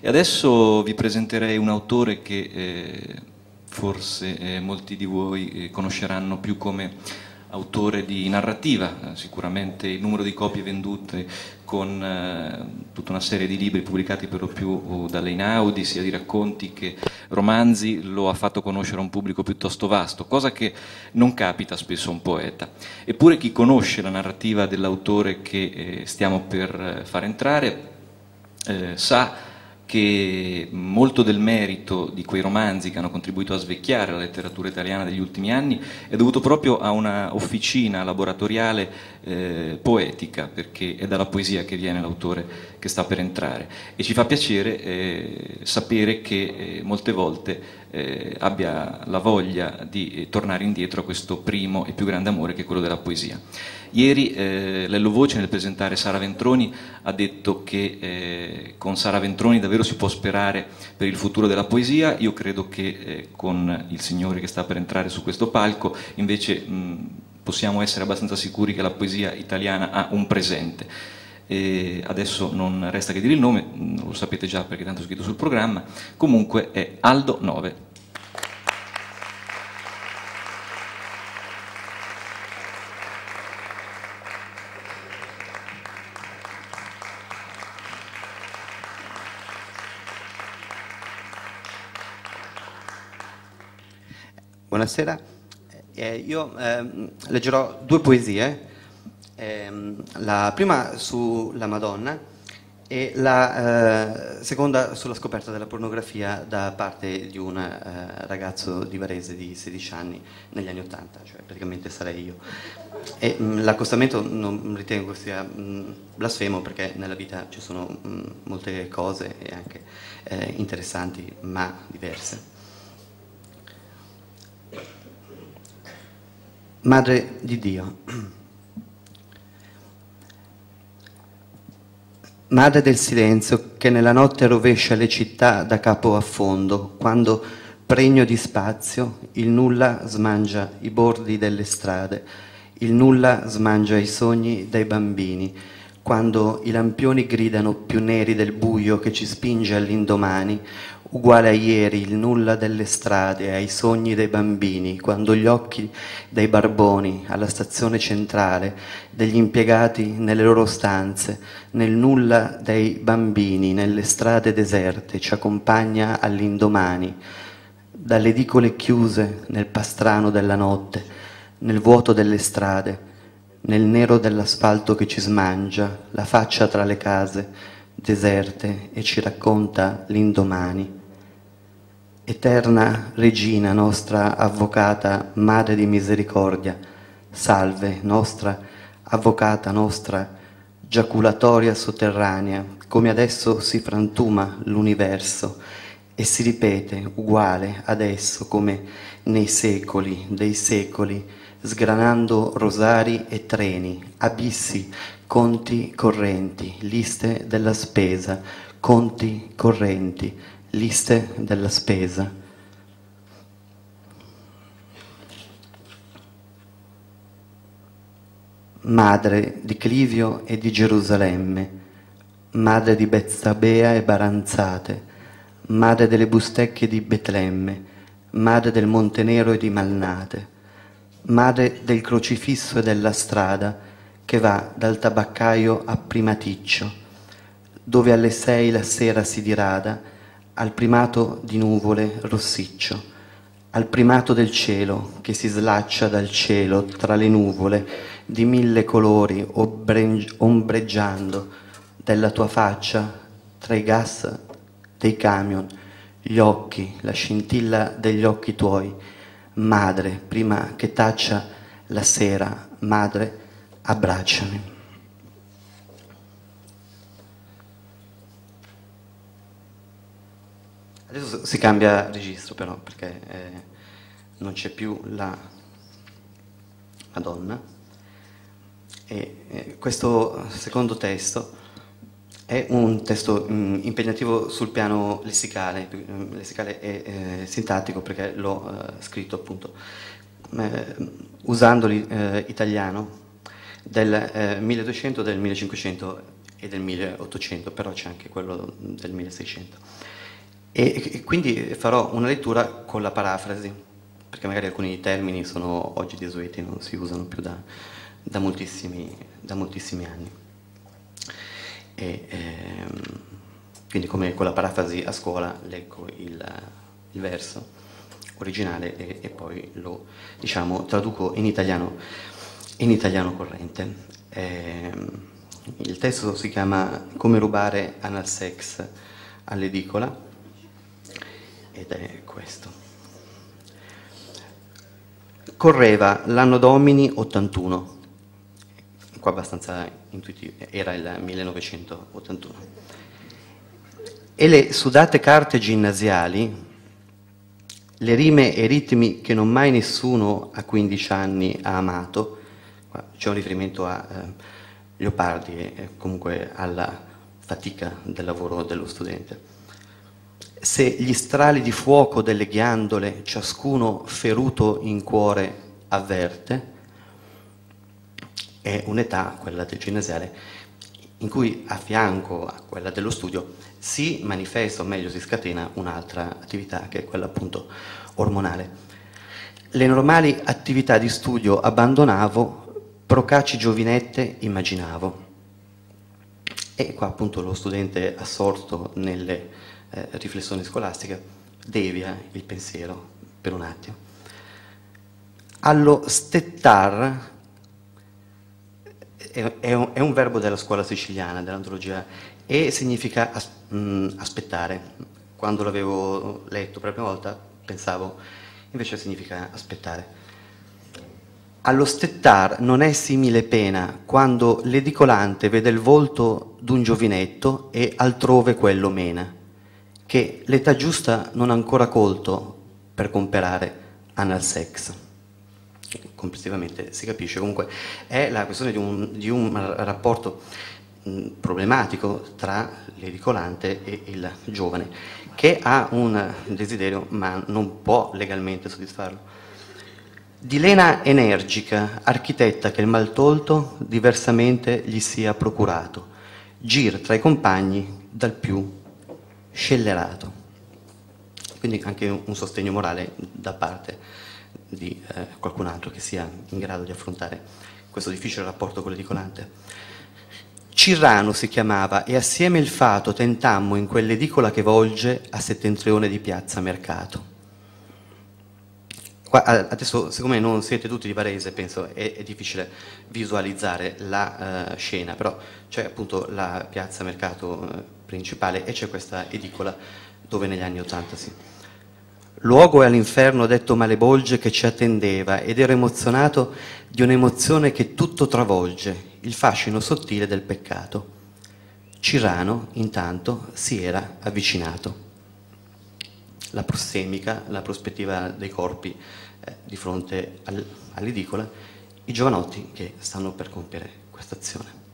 E adesso vi presenterei un autore che eh, forse eh, molti di voi eh, conosceranno più come autore di narrativa, eh, sicuramente il numero di copie vendute con eh, tutta una serie di libri pubblicati per lo più uh, dalle Inaudi, sia di racconti che romanzi, lo ha fatto conoscere a un pubblico piuttosto vasto, cosa che non capita spesso a un poeta. Eppure chi conosce la narrativa dell'autore che stiamo per far entrare eh, sa che molto del merito di quei romanzi che hanno contribuito a svecchiare la letteratura italiana degli ultimi anni è dovuto proprio a una officina laboratoriale eh, poetica, perché è dalla poesia che viene l'autore che sta per entrare. E ci fa piacere eh, sapere che eh, molte volte eh, abbia la voglia di eh, tornare indietro a questo primo e più grande amore che è quello della poesia. Ieri eh, Lello Voce nel presentare Sara Ventroni ha detto che eh, con Sara Ventroni davvero si può sperare per il futuro della poesia, io credo che eh, con il Signore che sta per entrare su questo palco invece mh, possiamo essere abbastanza sicuri che la poesia italiana ha un presente. E adesso non resta che dire il nome, lo sapete già perché tanto è scritto sul programma, comunque è Aldo 9. Buonasera, eh, io eh, leggerò due poesie, eh, la prima sulla Madonna e la eh, seconda sulla scoperta della pornografia da parte di un eh, ragazzo di Varese di 16 anni negli anni 80, cioè praticamente sarei io. E, mh, mm, l'accostamento non ritengo sia mh, mm, blasfemo perché nella vita ci sono mh, mm, molte cose e anche eh, interessanti ma diverse. Madre di Dio. Madre del silenzio che nella notte rovescia le città da capo a fondo, quando, pregno di spazio, il nulla smangia i bordi delle strade, il nulla smangia i sogni dei bambini, quando i lampioni gridano più neri del buio che ci spinge all'indomani, uguale a ieri il nulla delle strade, ai sogni dei bambini, quando gli occhi dei barboni alla stazione centrale, degli impiegati nelle loro stanze, nel nulla dei bambini, nelle strade deserte, ci accompagna all'indomani, dalle edicole chiuse nel pastrano della notte, nel vuoto delle strade, nel nero dell'asfalto che ci smangia, la faccia tra le case, deserte e ci racconta l'indomani. Eterna Regina, nostra Avvocata, Madre di Misericordia, salve, nostra Avvocata, nostra giaculatoria sotterranea, come adesso si frantuma l'universo e si ripete uguale adesso come nei secoli dei secoli, sgranando rosari e treni, abissi, conti correnti, liste della spesa, conti correnti, liste della spesa. Madre di Clivio e di Gerusalemme, madre di Bezzabea e Baranzate, madre delle bustecche di Betlemme, madre del Monte Nero e di Malnate, madre del crocifisso e della strada che va dal tabaccaio a Primaticcio, dove alle sei la sera si dirada al primato di nuvole rossiccio, al primato del cielo che si slaccia dal cielo tra le nuvole di mille colori ombreggiando della tua faccia tra i gas dei camion, gli occhi, la scintilla degli occhi tuoi. Madre, prima che taccia la sera, madre, abbracciami. Adesso si cambia registro però perché eh, non c'è più la Madonna e eh, questo secondo testo è un testo mh, mm, impegnativo sul piano lessicale, mm, lessicale e eh, sintattico perché l'ho eh, scritto appunto eh, usando l'italiano del 1200 e del 1500 e del 1800, però c'è anche quello del 1600. E, e quindi farò una lettura con la parafrasi, perché magari alcuni termini sono oggi desueti, non si usano più da, da, moltissimi, da moltissimi, anni. E, ehm, quindi come con la parafrasi a scuola leggo il, il verso originale e, e, poi lo diciamo, traduco in italiano, in italiano corrente. Eh, il testo si chiama Come rubare anal sex all'edicola ed è questo. Correva l'anno domini 81, qua abbastanza intuitivo, era il 1981. E le sudate carte ginnasiali, le rime e ritmi che non mai nessuno a 15 anni ha amato, c'è un riferimento a eh, Leopardi e comunque alla fatica del lavoro dello studente. Se gli strali di fuoco delle ghiandole ciascuno feruto in cuore avverte, è un'età, quella del ginnasiale, in cui a fianco a quella dello studio si manifesta, o meglio si scatena, un'altra attività che è quella appunto ormonale. Le normali attività di studio abbandonavo, procaci giovinette immaginavo. E qua appunto lo studente assorto nelle eh, riflessioni scolastiche devia il pensiero per un attimo. Allo stettar è, è, un, è un verbo della scuola siciliana, dell'antologia, e significa as, mh, mm, aspettare. Quando l'avevo letto per la prima volta pensavo, invece significa aspettare. Allo stettar non è simile pena quando l'edicolante vede il volto d'un giovinetto e altrove quello mena, che l'età giusta non ha ancora colto per comperare anal sex. Complessivamente si capisce, comunque è la questione di un, di un rapporto mh, problematico tra l'edicolante e il giovane, che ha un desiderio ma non può legalmente soddisfarlo. Di lena energica, architetta che il mal tolto diversamente gli sia procurato, gir tra i compagni dal più scellerato. Quindi anche un sostegno morale da parte di eh, qualcun altro che sia in grado di affrontare questo difficile rapporto con l'edicolante. Cirrano si chiamava e assieme il fato tentammo in quell'edicola che volge a settentrione di piazza Mercato. Qua, adesso, siccome non siete tutti di Varese, penso è, è difficile visualizzare la uh, scena, però c'è appunto la piazza Mercato uh, principale e c'è questa edicola dove negli anni Ottanta si Luogo è all'inferno detto malebolge che ci attendeva ed ero emozionato di un'emozione che tutto travolge, il fascino sottile del peccato. Cirano, intanto, si era avvicinato. La prossemica, la prospettiva dei corpi eh, di fronte al, all'edicola, i giovanotti che stanno per compiere questa azione.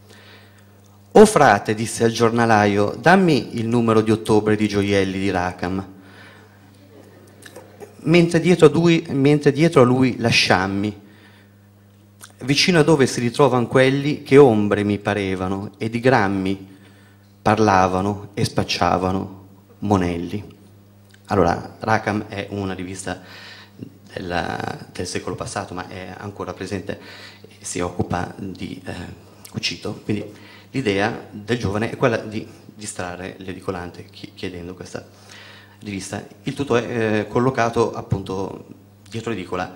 O frate, disse al giornalaio, dammi il numero di ottobre di gioielli di Rackham mentre dietro, lui, mentre dietro a lui lasciammi, vicino a dove si ritrovano quelli che ombre mi parevano e di grammi parlavano e spacciavano monelli. Allora, Rackham è una rivista della, del secolo passato, ma è ancora presente si occupa di eh, cucito. Quindi l'idea del giovane è quella di distrarre l'edicolante chiedendo questa di vista. Il tutto è eh, collocato appunto dietro l'edicola,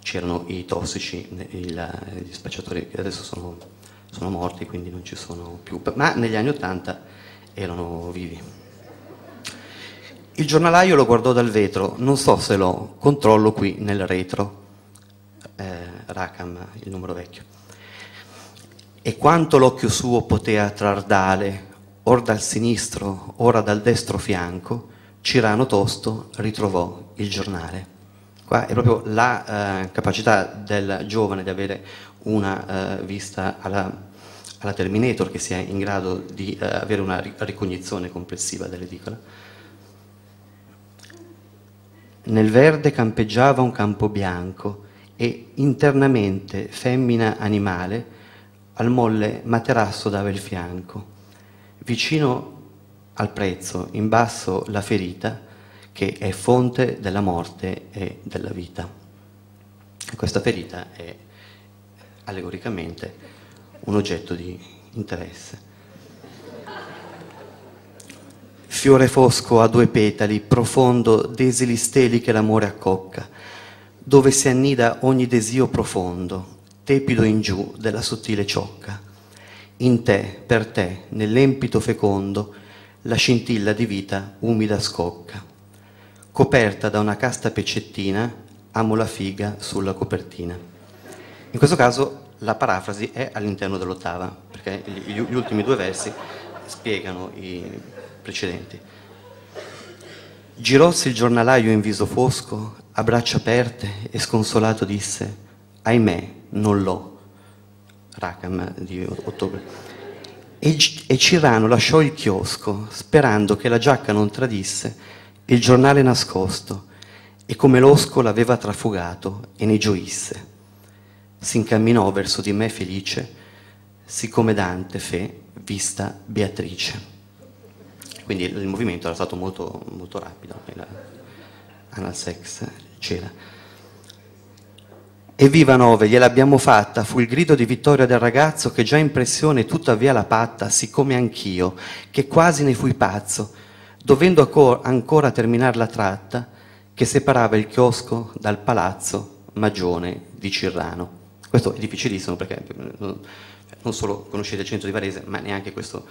c'erano i tossici, il, gli spacciatori che adesso sono, sono, morti, quindi non ci sono più, ma negli anni Ottanta erano vivi. Il giornalaio lo guardò dal vetro, non so se lo controllo qui nel retro, eh, Rackham, il numero vecchio. E quanto l'occhio suo potea trardale, ora dal sinistro, ora dal destro fianco, Cirano Tosto ritrovò il giornale. Qua è proprio la eh, capacità del giovane di avere una eh, vista alla, alla, Terminator che sia in grado di eh, avere una ricognizione complessiva dell'edicola. Nel verde campeggiava un campo bianco e internamente femmina animale al molle materasso dava il fianco. vicino al prezzo, in basso la ferita, che è fonte della morte e della vita. Questa ferita è allegoricamente un oggetto di interesse. Fiore fosco a due petali, profondo, desili steli che l'amore accocca, dove si annida ogni desio profondo, tepido in giù della sottile ciocca. In te, per te, nell'empito fecondo, la scintilla di vita umida scocca. Coperta da una casta peccettina, amo la figa sulla copertina. In questo caso la parafrasi è all'interno dell'ottava, perché gli, gli ultimi due versi spiegano i precedenti. Girossi il giornalaio in viso fosco, a braccia aperte e sconsolato disse, ahimè, non l'ho. Rackham di ottobre. E, e Cirano lasciò il chiosco, sperando che la giacca non tradisse il giornale nascosto, e come l'osco l'aveva trafugato e ne gioisse. Si incamminò verso di me felice, siccome Dante fe vista Beatrice. Quindi il movimento era stato molto, molto rapido, anal sex c'era. Evviva nove, gliel'abbiamo fatta, fu il grido di vittoria del ragazzo che già in pressione tuttavia la patta, siccome anch'io, che quasi ne fui pazzo, dovendo ancora terminar la tratta che separava il chiosco dal palazzo magione di Cirrano. Questo è difficilissimo perché non solo conoscete il centro di Varese, ma neanche questo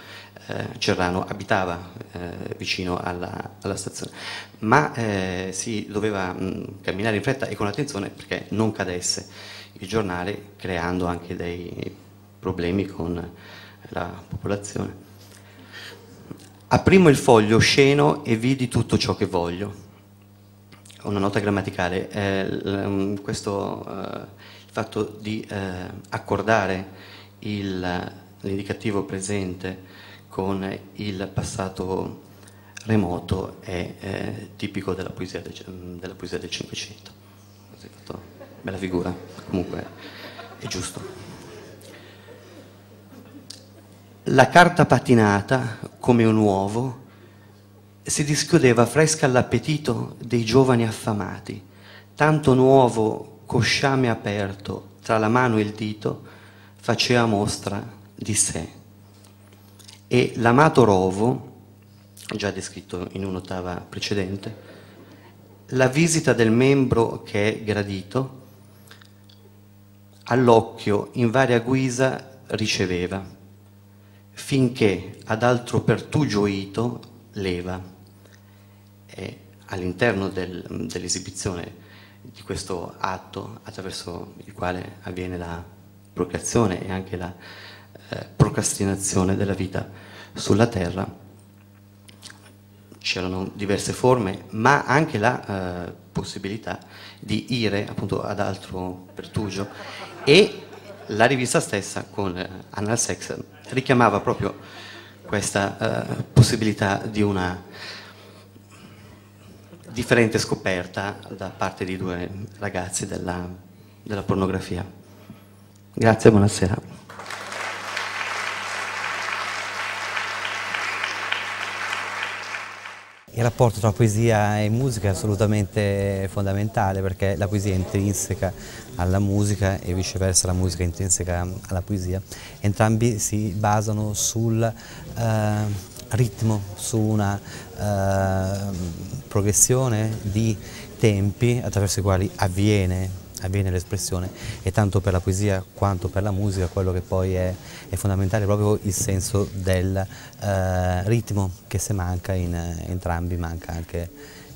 eh, Cerrano abitava eh, vicino alla, alla, stazione. Ma eh, si doveva mh, camminare in fretta e con attenzione perché non cadesse il giornale, creando anche dei problemi con la popolazione. Aprimo il foglio sceno e vidi tutto ciò che voglio. Una nota grammaticale, eh, questo, eh, il fatto di eh, accordare l'indicativo presente con il passato remoto è eh, tipico della poesia del, della poesia del Cinquecento. Hai fatto bella figura, comunque è giusto. La carta patinata, come un uovo, si dischiudeva fresca all'appetito dei giovani affamati, tanto nuovo cosciame aperto tra la mano e il dito, faceva mostra di sé. E l'amato rovo, già descritto in un'ottava precedente, la visita del membro che è gradito, all'occhio in varia guisa riceveva, finché ad altro per tu leva. E all'interno del, dell'esibizione di questo atto attraverso il quale avviene la procreazione e anche la eh, procrastinazione della vita sulla terra. C'erano diverse forme, ma anche la eh, possibilità di ire appunto ad altro pertugio e la rivista stessa con eh, Anal Sex richiamava proprio questa eh, possibilità di una differente scoperta da parte di due ragazzi della, della pornografia. Grazie, buonasera. Il rapporto tra poesia e musica è assolutamente fondamentale perché la poesia è intrinseca alla musica e viceversa la musica è intrinseca alla poesia. Entrambi si basano sul eh, ritmo, su una eh, progressione di tempi attraverso i quali avviene avviene l'espressione e tanto per la poesia quanto per la musica quello che poi è, è fondamentale è proprio il senso del eh, ritmo che se manca in entrambi manca anche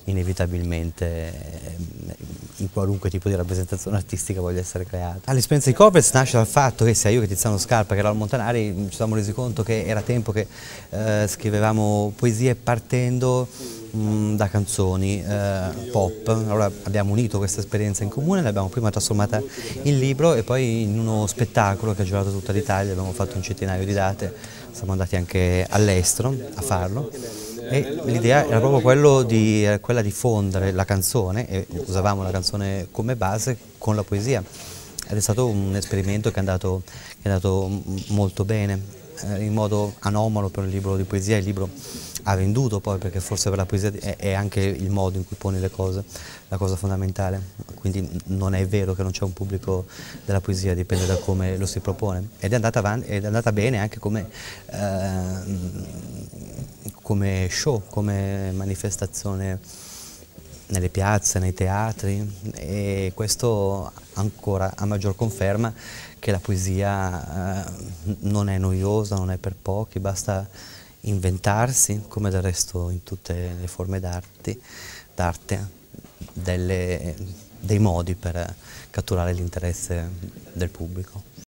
inevitabilmente eh, in qualunque tipo di rappresentazione artistica voglia essere creata. L'esperienza di Corpus nasce dal fatto che sia io che Tiziano Scarpa che Raul Montanari ci siamo resi conto che era tempo che eh, scrivevamo poesie partendo mh, mm, da canzoni eh, pop, allora abbiamo unito questa esperienza in comune, l'abbiamo prima trasformata in libro e poi in uno spettacolo che ha girato tutta l'Italia, abbiamo fatto un centinaio di date, siamo andati anche all'estero a farlo e l'idea era proprio di, eh, quella di fondere la canzone, e usavamo la canzone come base, con la poesia. Ed è stato un esperimento che è andato, che è andato molto bene. Eh, in modo anomalo per un libro di poesia, il libro ha venduto poi perché forse per la poesia è, è, anche il modo in cui poni le cose, la cosa fondamentale, quindi non è vero che non c'è un pubblico della poesia, dipende da come lo si propone. Ed è andata, avanti, è andata bene anche come, eh, come show, come manifestazione nelle piazze, nei teatri e questo ancora a maggior conferma che la poesia eh, non è noiosa, non è per pochi, basta inventarsi, come del resto in tutte le forme d'arte, dei modi per catturare l'interesse del pubblico.